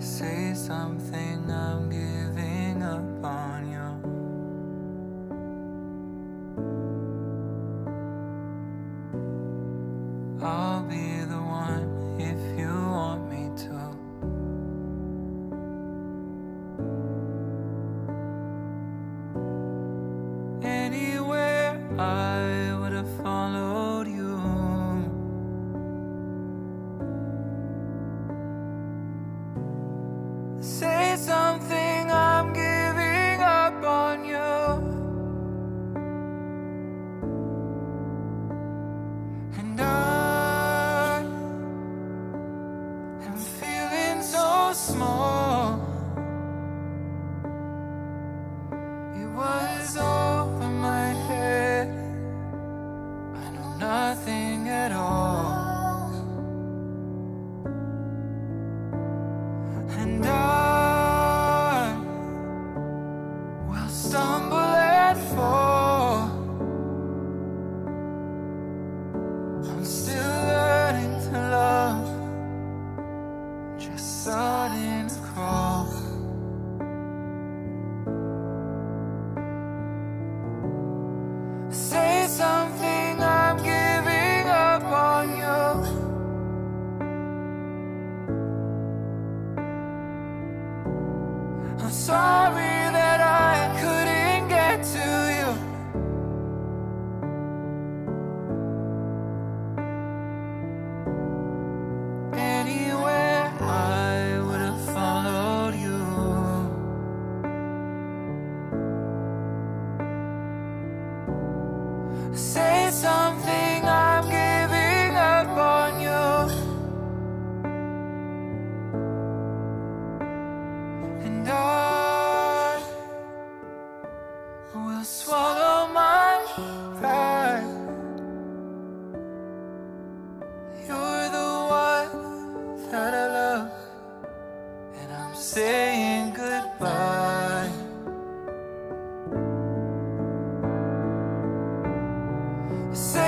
Say something, I'm giving up on you. I'll be the one if you want me to. Anywhere I It was over my head. I know nothing at all. And I will stumble and fall. I'm I'm sorry that I couldn't get to you. Anywhere I would have followed you. Say something, I'm giving up on you. And I follow my heart. You're the one that I love, and I'm saying goodbye. Say